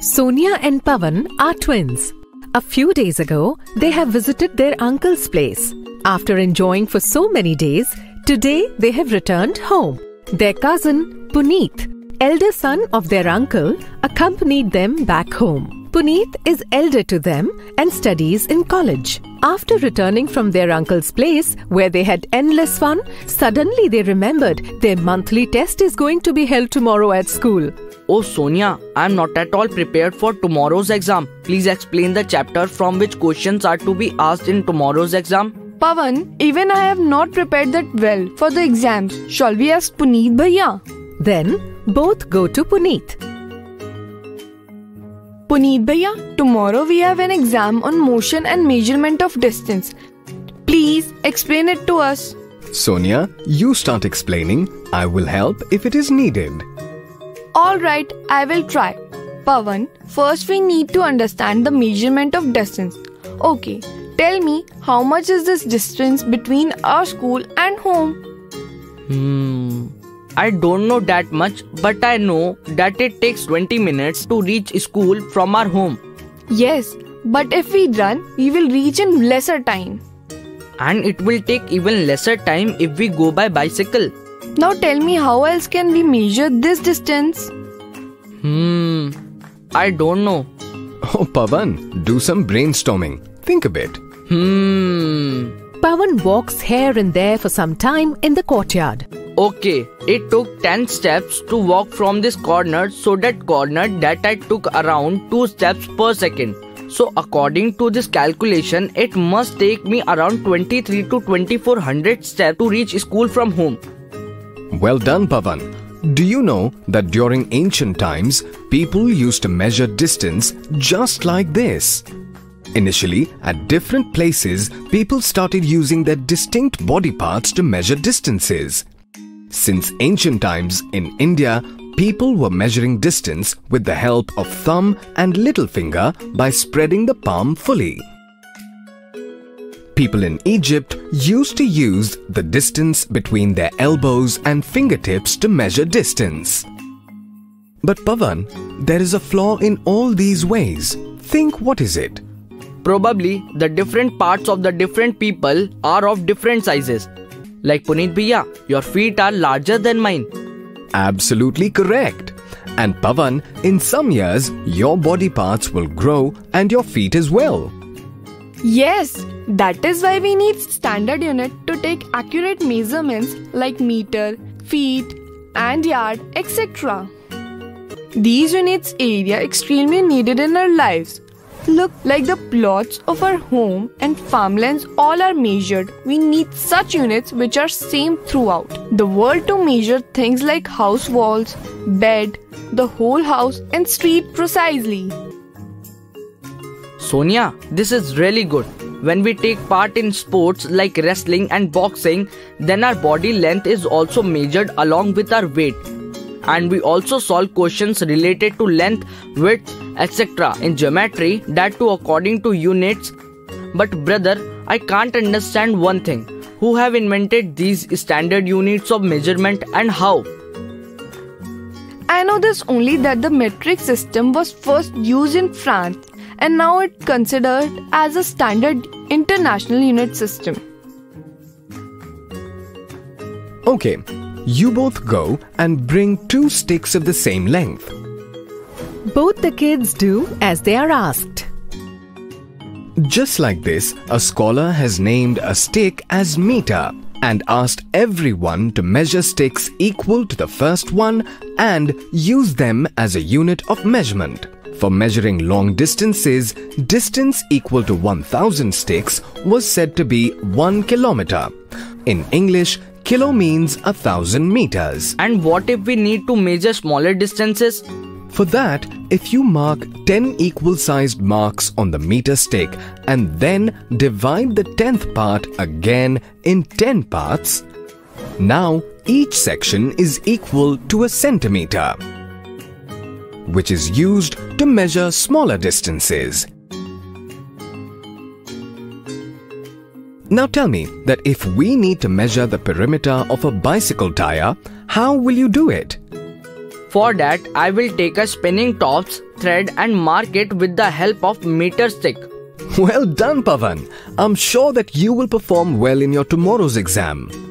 Sonia and Pavan are twins. A few days ago, they have visited their uncle's place. After enjoying for so many days, today they have returned home. Their cousin, Puneet, elder son of their uncle, accompanied them back home. Puneet is elder to them and studies in college. After returning from their uncle's place, where they had endless fun, suddenly they remembered their monthly test is going to be held tomorrow at school. Oh, Sonia, I'm not at all prepared for tomorrow's exam. Please explain the chapter from which questions are to be asked in tomorrow's exam. Pavan, even I have not prepared that well for the exams. Shall we ask Puneet Bhaiya? Then both go to Puneet. Puneet Bhaiya, tomorrow we have an exam on motion and measurement of distance. Please explain it to us. Sonia, you start explaining. I will help if it is needed. Alright, I will try. Pavan, first we need to understand the measurement of distance. Okay, tell me how much is this distance between our school and home? Hmm. I don't know that much, but I know that it takes 20 minutes to reach school from our home. Yes, but if we run, we will reach in lesser time. And it will take even lesser time if we go by bicycle. Now tell me how else can we measure this distance? Hmm. I don't know. Oh, Pavan, do some brainstorming. Think a bit. Hmm. Pavan walks here and there for some time in the courtyard. Okay, it took 10 steps to walk from this corner, so that corner that I took around 2 steps per second. So according to this calculation, it must take me around 23 to 2400 steps to reach school from home. Well done, Pavan. Do you know that during ancient times, people used to measure distance just like this? Initially, at different places, people started using their distinct body parts to measure distances. Since ancient times in India, people were measuring distance with the help of thumb and little finger by spreading the palm fully. People in Egypt used to use the distance between their elbows and fingertips to measure distance. But Pavan, there is a flaw in all these ways. Think what is it? Probably the different parts of the different people are of different sizes. Like Puneet Bhaiya, your feet are larger than mine. Absolutely correct. And Pavan, in some years, your body parts will grow and your feet as well. Yes, that is why we need standard unit to take accurate measurements like meter, feet, and yard, etc. These units area extremely needed in our lives Look, like the plots of our home and farmlands all are measured. We need such units which are same throughout the world to measure things like house walls, bed, the whole house and street precisely. Sonia, this is really good. When we take part in sports like wrestling and boxing, then our body length is also measured along with our weight and we also solve questions related to length, width, etc. in geometry that too according to units. But brother, I can't understand one thing. Who have invented these standard units of measurement and how? I know this only that the metric system was first used in France and now it's considered as a standard international unit system. Okay, you both go and bring two sticks of the same length. Both the kids do as they are asked. Just like this, a scholar has named a stick as meter and asked everyone to measure sticks equal to the first one and use them as a unit of measurement. For measuring long distances, distance equal to 1000 sticks was said to be 1 kilometer. In English, Kilo means a thousand meters. And what if we need to measure smaller distances? For that, if you mark 10 equal sized marks on the meter stick and then divide the 10th part again in 10 parts, now each section is equal to a centimeter, which is used to measure smaller distances. Now tell me that if we need to measure the perimeter of a bicycle tire, how will you do it? For that, I will take a spinning tops thread and mark it with the help of meter stick. Well done, Pavan. I'm sure that you will perform well in your tomorrow's exam.